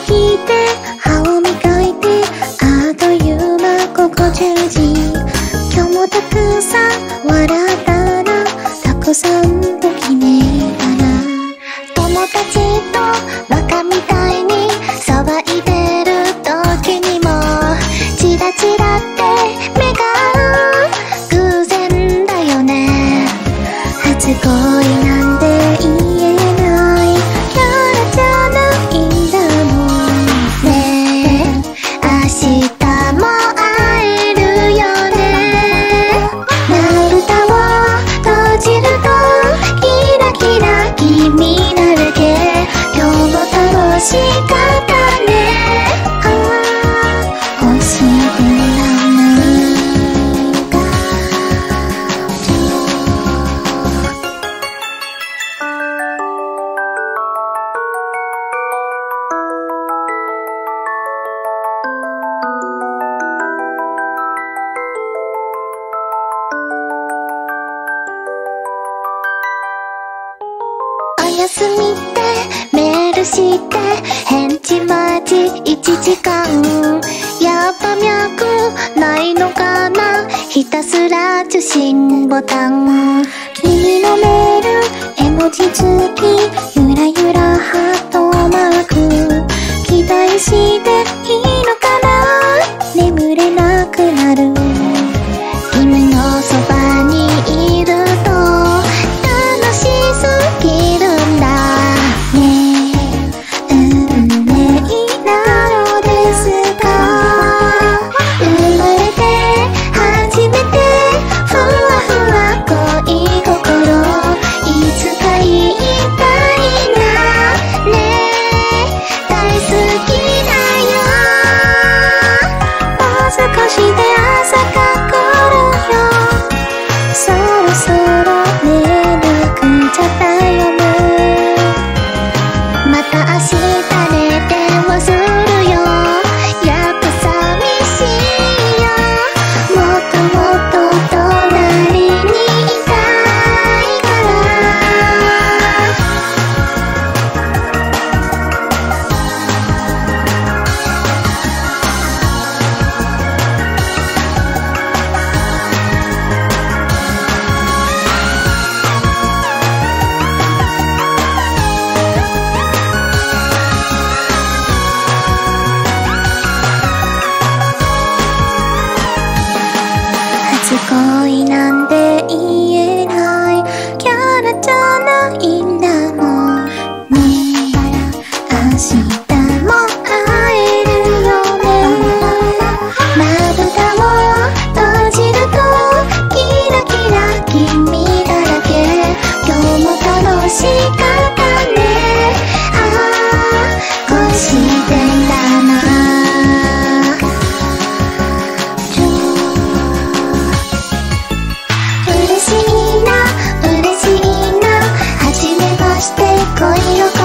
聞いてして返事待ち1時間。やっぱ脈ないのかな？ひたすら受信ボタン。君のメール絵文字付き。ゆらゆらハートマーク。恋なんていい恋を